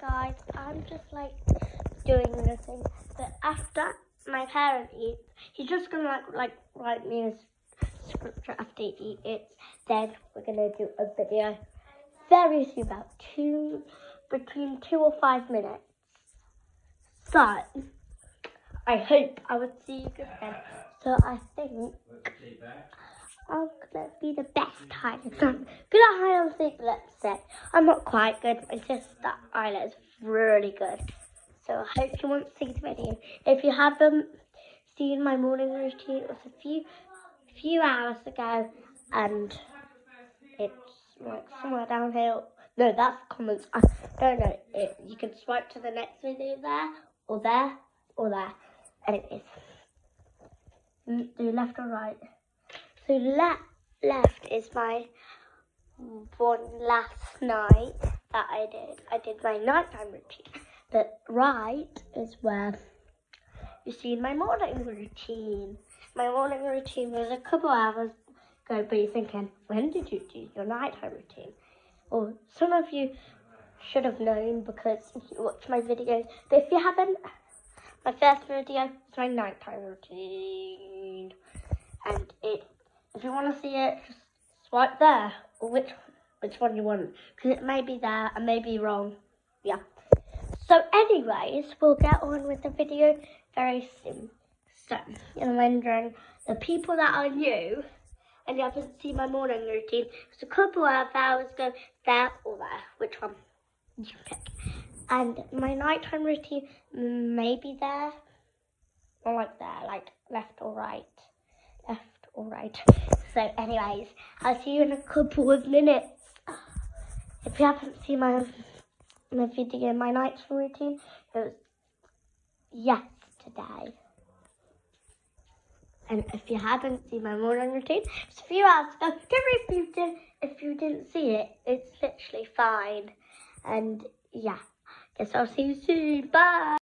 guys, I'm just like doing nothing. But after my parent eats, he's just gonna like like write me a scripture after he eats. Then we're gonna do a video very soon, about two between two or five minutes. So I hope I would see you then. So I think I'm gonna be the best time. I'm good and seek, let's. I'm not quite good, it's just that Isla is really good. So I hope you want to see the video. If you haven't seen my morning routine, it was a few few hours ago and it's like somewhere down here. No, that's comments. I don't know. It, you can swipe to the next video there, or there, or there. Anyways, mm, do left or right. So left left is my one last night that I did. I did my nighttime routine. The right is where you see my morning routine. My morning routine was a couple hours ago, but you're thinking, when did you do your nighttime routine? Well, some of you should have known because you watch my videos. But if you haven't, my first video is my nighttime routine. If you want to see it, just swipe there. Or which, which one you want. Because it may be there, and may be wrong. Yeah. So anyways, we'll get on with the video very soon. So, you're wondering, the people that are new, and you haven't seen my morning routine, it's a couple of hours ago, there or there. Which one? You pick. And my nighttime routine may be there, or like there, like left or right. Left or right. So anyways, I'll see you in a couple of minutes. If you haven't seen my my video, my nighttime routine, it was yesterday. And if you haven't seen my morning routine, it's a few hours ago. Don't worry if you did if you didn't see it. It's literally fine. And yeah, guess I'll see you soon. Bye.